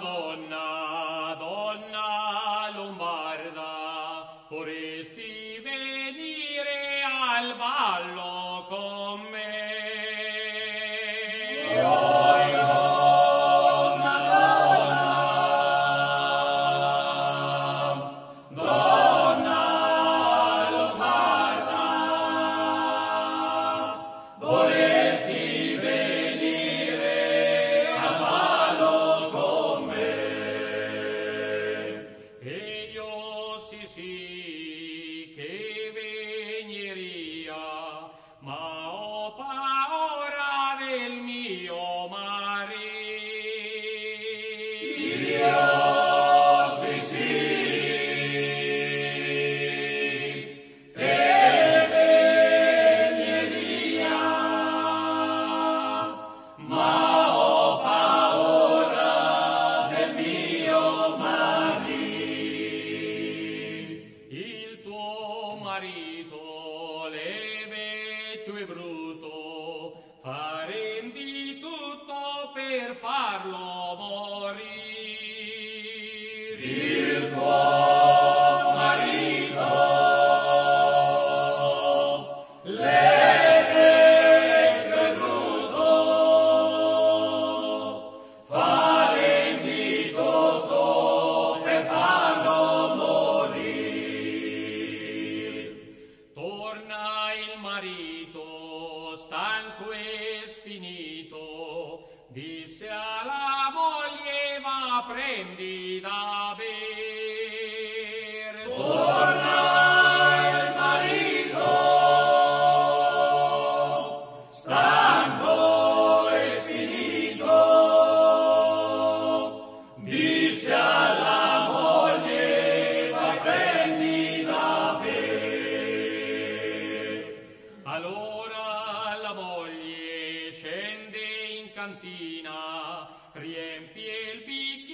favore. marito, leve e bruto, farendi tutto per farlo morire. Va prendi da bere. Allora la moglie scende in cantina, riempie il bicchiere,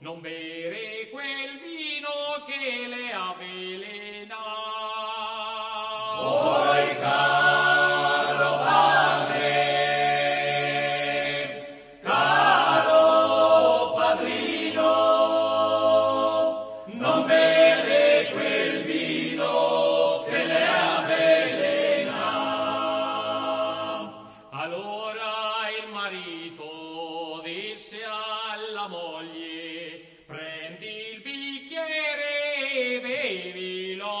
non bere quel vino che le avvelena. Bicchiere e bevilo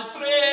altre